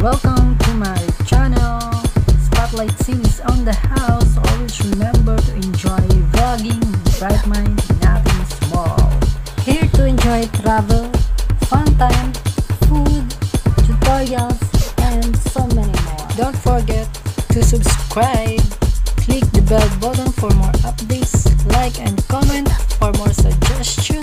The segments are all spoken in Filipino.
Welcome to my channel. Spotlight series on the house. Always remember to enjoy vlogging, bright mind, nothing small. Here to enjoy travel, fun time, food, tutorials, and so many more. Don't forget to subscribe. Click the bell button for more updates. Like and comment for more suggestions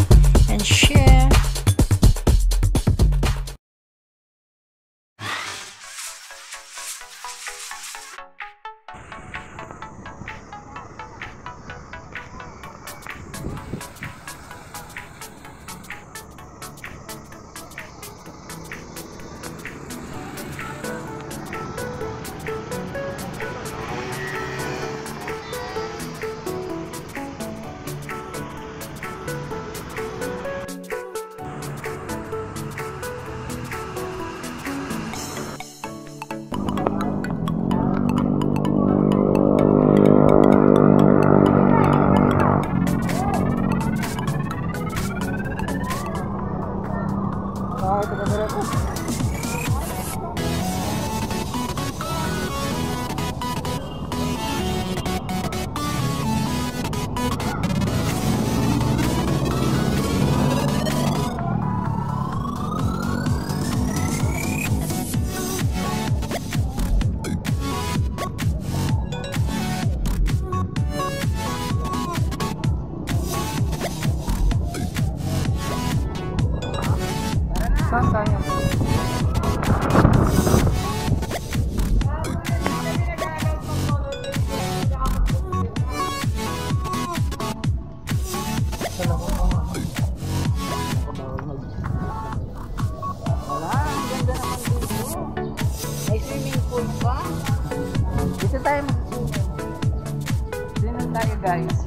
tayo guys.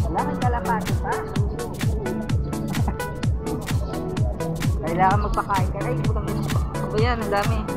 Wala, may kalapati pa. Kailangan magpakain ka. Ay, putang ina. Ano ba yan? Ang dami.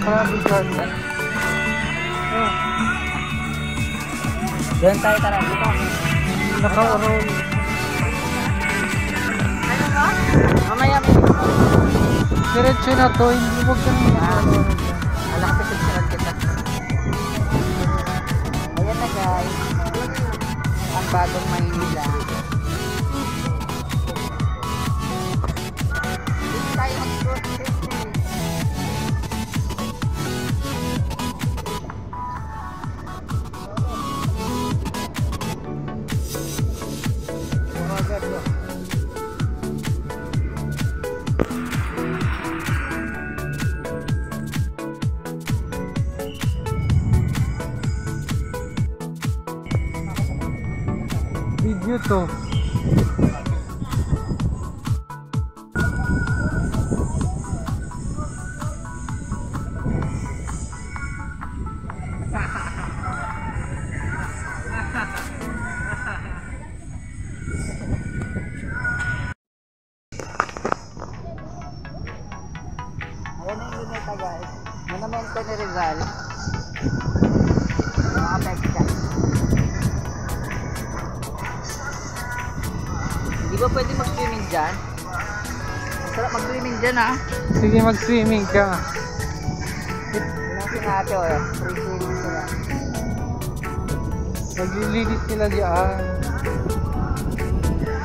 Grabe garden. Doon tayo tara dito. Naka-roll. Ano ba? Mamaya may Diretso na to. Hindi huwag ka nang naka-roll. Wala kasi picturean kita. Ayan na guys. Ang bagong Maynila. Video to. Ayan na yung luneta guys. Monumento ni Rizal. Ba pwede mag-swimming dyan? Masarap mag-swimming dyan ah. Sige, mag-swimming ka. Ilang sinate o eh. Free swimming sila. Maglilinis sila diyan.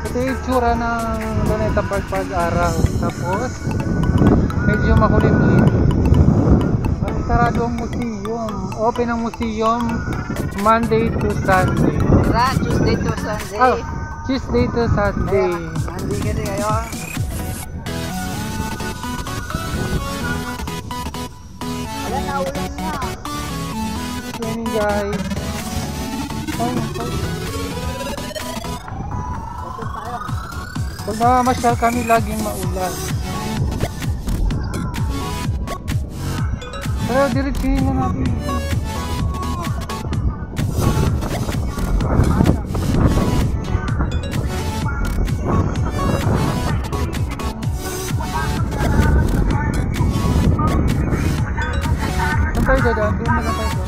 Ito yung itsura ng Luneta Park pag-araw. Tapos, medyo makulimlim. Ang sarado ang museum. Open ang museum Monday to Sunday. Tara, Tuesday to Sunday. Oh, Tuesday to Sunday. Nandi kasi ngayon. Wala na ulan na. Yan guys. Ay, ay. Pag namamasyal kami, laging maulan. Pero diretsuhin na natin. Saan tayo dadaan? Doon na lang tayo. Ano